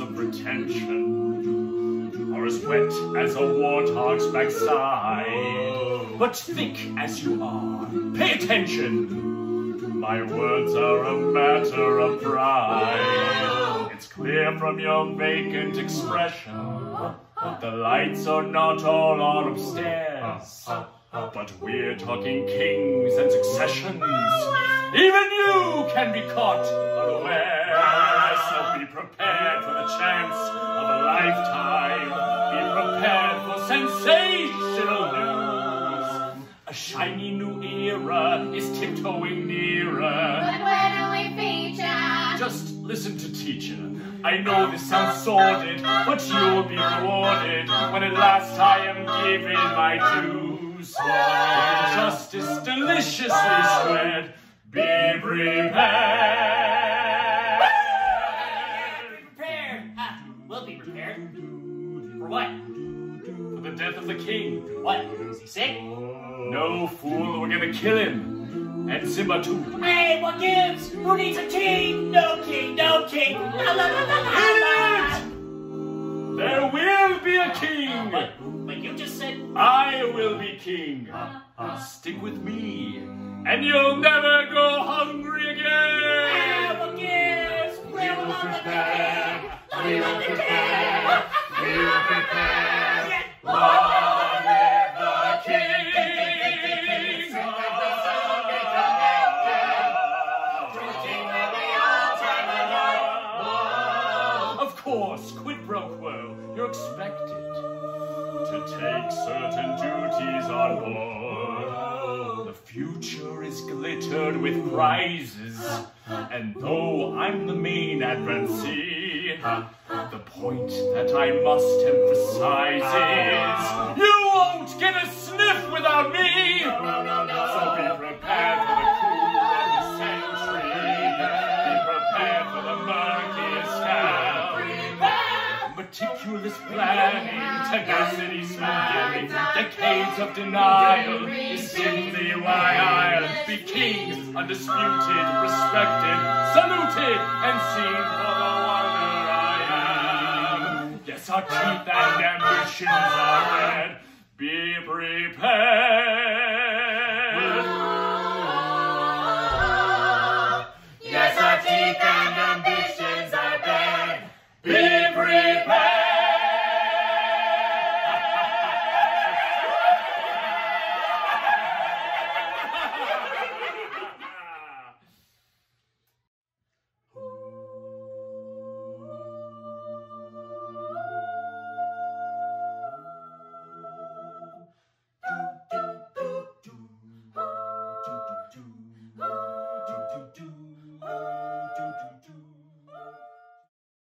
of pretension are as wet as a warthog's backside. But think as you are, pay attention. My words are a matter of pride. It's clear from your vacant expression that the lights are not all on upstairs. But we're talking kings and successions. Even you can be caught unaware. Sensational news. A shiny new era is tiptoeing nearer. But where do we feature? Just listen to teacher. I know this sounds sordid, but you'll be rewarded when at last I am given my dues. Justice deliciously spread. Be prepared. Be prepared. Ah, we'll be prepared. For what? For the death of the king. What? Is he sick? No, fool, we're gonna kill him. And Simba too. Hey, what gives? Who needs a king? No king, no king. La la la la la! There will be a king. But, but you just said. I will be king. Stick with me, and you'll never go hungry again. Ah, what gives? Where will the king? We will prepare. Course, quid pro quo, you're expected to take certain duties on board. The future is glittered with prizes, and though I'm the main advancee, the point that I must emphasize is you won't get a sniff without me! So be prepared Meticulous planning, tenacity, smooth decades of denial. Is simply why I'll be king, undisputed, respected, saluted, and seen for the wonder I am. Yes, our teeth and ambitions are red. Be prepared.